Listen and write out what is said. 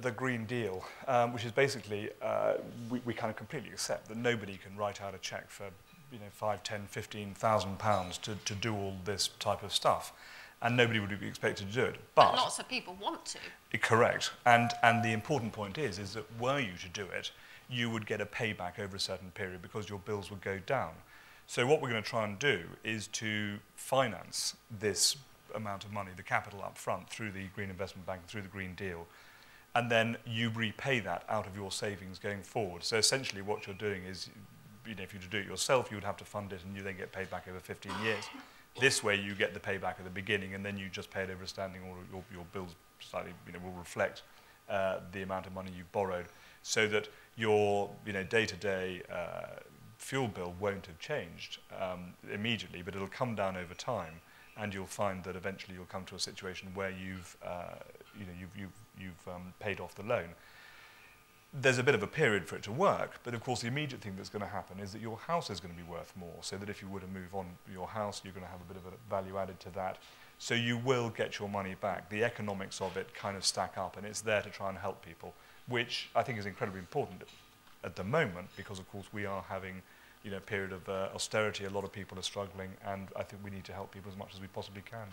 the Green Deal, um, which is basically, uh, we, we kind of completely accept that nobody can write out a cheque for, you know, five, ten, fifteen thousand pounds to, to do all this type of stuff. And nobody would be expected to do it. But, But lots of people want to. correct. And, and the important point is, is that were you to do it, you would get a payback over a certain period because your bills would go down. So what we're going to try and do is to finance this amount of money, the capital up front, through the Green Investment Bank, through the Green Deal, and then you repay that out of your savings going forward. So essentially what you're doing is, you know, if you were to do it yourself, you would have to fund it and you then get paid back over 15 years. This way you get the payback at the beginning and then you just pay it over standing or your, your bills slightly, you know, will reflect uh, the amount of money you borrowed so that your, you know, day-to-day -day, uh, fuel bill won't have changed um, immediately, but it'll come down over time. And you'll find that eventually you'll come to a situation where you've, uh, you know, you've, you've, you've um, paid off the loan. There's a bit of a period for it to work, but of course the immediate thing that's going to happen is that your house is going to be worth more, so that if you were to move on your house, you're going to have a bit of a value added to that. So you will get your money back. The economics of it kind of stack up, and it's there to try and help people, which I think is incredibly important at the moment, because of course we are having you know, period of uh, austerity, a lot of people are struggling, and I think we need to help people as much as we possibly can.